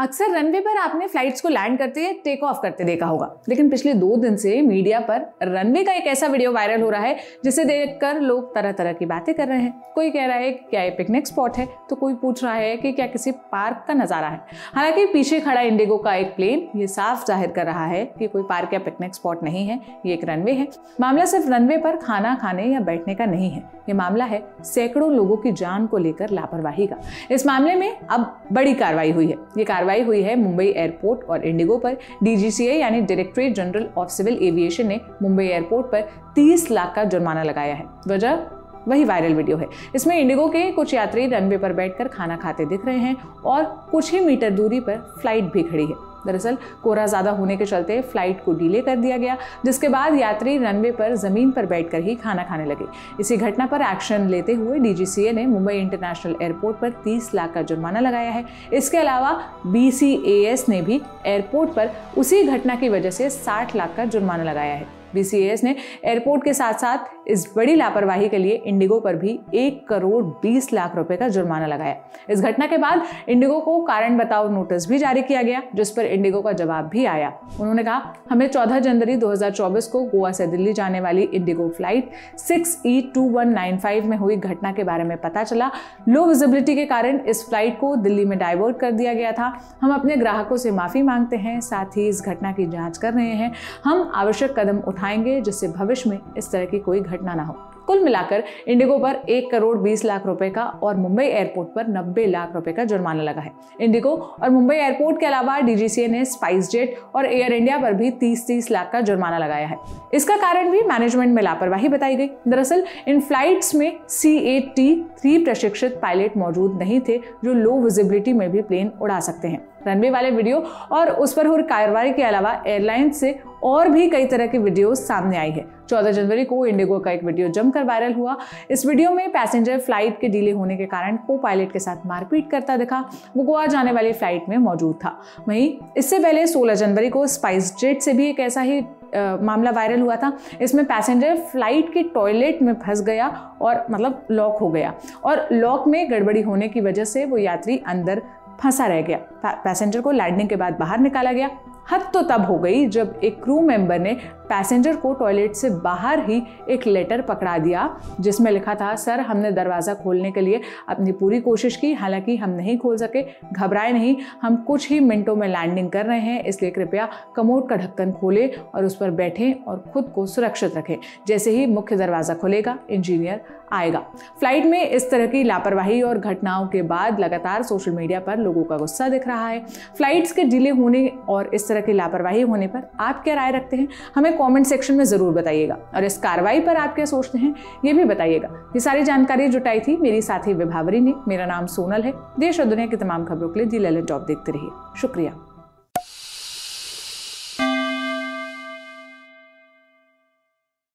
अक्सर रनवे पर आपने फ्लाइट्स को लैंड करते टेक ऑफ़ करते देखा होगा। लेकिन पिछले दो दिन से मीडिया पर रनवे का एक ऐसा वीडियो वायरल हो रहा है, जिसे देखकर लोग तरह तरह की बातें कर रहे हैं। कोई कह रहा है कि क्या ये पिकनिक स्पॉट है तो कोई पूछ रहा है कि क्या किसी पार्क का नज़ारा है। हालाँकि पीछे खड़ा इंडिगो का एक प्लेन ये साफ़ ज़ाहिर कर रहा है कि कोई पार्क या पिकनिक स्पॉट नहीं है, ये एक रनवे है। मामला सिर्फ़ रनवे पर खाना खाने या बैठने का नहीं है। ये मामला है सैकड़ों लोगों की जान को लेकर लापरवाही का। इस मामले में अब बड़ी कार्रवाई हुई है। ये कार्रवाई कार्रवाई हुई है मुंबई एयरपोर्ट और इंडिगो पर। डीजीसीए यानी directorate general of civil aviation ने मुंबई एयरपोर्ट पर 30 लाख का जुर्माना लगाया है। वजह? वही वायरल वीडियो है। इसमें इंडिगो के कुछ यात्री रनवे पर बैठकर खाना खाते दिख रहे हैं और कुछ ही मीटर दूरी पर फ़्लाइट भी खड़ी है। दरअसल, कोहरा ज़्यादा होने के चलते फ़्लाइट को डिले कर दिया गया, जिसके बाद यात्री रनवे पर ज़मीन पर बैठकर ही खाना खाने लगे। इसी घटना पर एक्शन लेते हुए डीजीसीए ने मुंबई इंटरनेशनल एयरपोर्ट पर 30 लाख का जुर्माना लगाया है। इसके अलावा बीसीएएस ने भी एयरपोर्ट पर उसी घटना की वजह से 60 लाख का जुर्माना लगाया है। बीसीएस ने एयरपोर्ट के साथ साथ इस बड़ी लापरवाही के लिए इंडिगो पर भी एक करोड़ बीस लाख रुपए का जुर्माना लगाया। इस घटना के बाद इंडिगो को कारण बताओ नोटिस भी जारी किया गया, जिस पर इंडिगो का जवाब भी आया। उन्होंने कहा, हमें 14 जनवरी 2024 को गोवा से दिल्ली जाने वाली इंडिगो फ़्लाइट 6E2195 में हुई घटना के बारे में पता चला। लो विजिबिलिटी के कारण इस फ़्लाइट को दिल्ली में डाइवर्ट कर दिया गया था। हम अपने ग्राहकों से माफ़ी मांगते हैं, साथ ही इस घटना की जाँच कर रहे हैं। हम आवश्यक कदम उठा उठाएँगे जिससे भविष्य में इस तरह की कोई घटना ना हो। कुल मिलाकर इंडिगो पर एक करोड़ बीस लाख रुपए का और मुंबई एयरपोर्ट पर नब्बे लाख रुपए का जुर्माना लगा है। इंडिगो और मुंबई एयरपोर्ट के अलावा डीजीसीए ने स्पाइस जेट और एयर इंडिया पर भी तीस तीस लाख का जुर्माना लगाया है। इसका कारण भी मैनेजमेंट में लापरवाही बताई गई। दरअसल, इन फ्लाइट्स में सी ए टी थ्री प्रशिक्षित पायलट मौजूद नहीं थे, जो लो विजिबिलिटी में भी प्लेन उड़ा सकते हैं। रनवे वाले वीडियो और उस पर हुई कार्रवाई के अलावा एयरलाइंस से और भी कई तरह की वीडियो सामने आई है। 14 जनवरी को इंडिगो का एक वीडियो जमकर वायरल हुआ। इस वीडियो में पैसेंजर फ़्लाइट के डिले होने के कारण को पायलट के साथ मारपीट करता दिखा। वो गोवा जाने वाली फ़्लाइट में मौजूद था। वहीं इससे पहले 16 जनवरी को स्पाइस जेट से भी एक ऐसा ही आ, मामला वायरल हुआ था। इसमें पैसेंजर फ़्लाइट के टॉयलेट में फंस गया और मतलब लॉक हो गया। और लॉक में गड़बड़ी होने की वजह से वो यात्री अंदर फंसा रह गया। पैसेंजर को लैंडिंग के बाद बाहर निकाला गया। हद तो तब हो गई जब एक क्रू मेंबर ने पैसेंजर को टॉयलेट से बाहर ही एक लेटर पकड़ा दिया, जिसमें लिखा था, सर, हमने दरवाज़ा खोलने के लिए अपनी पूरी कोशिश की, हालाँकि हम नहीं खोल सके, घबराए नहीं, हम कुछ ही मिनटों में लैंडिंग कर रहे हैं, इसलिए कृपया कमोड का ढक्कन खोलें और उस पर बैठें और खुद को सुरक्षित रखें। जैसे ही मुख्य दरवाज़ा खुलेगा इंजीनियर आएगा। फ़्लाइट में इस तरह की लापरवाही और घटनाओं के बाद लगातार सोशल मीडिया पर लोगों का गुस्सा दिख रहा है। फ्लाइट्स के डिले होने और इस तरह की लापरवाही होने पर आप क्या राय रखते हैं? हमें कमेंट सेक्शन में ज़रूर बताइएगा। और इस कार्रवाई पर आप क्या सोचते हैं, ये भी बताइएगा। ये सारी जानकारी जुटाई थी मेरी साथी विभावरी ने। मेरा नाम सोनल है। देश और दुनिया की तमाम खबरों के लिए दी ललन टॉप देखते रहिए। शुक्रिया।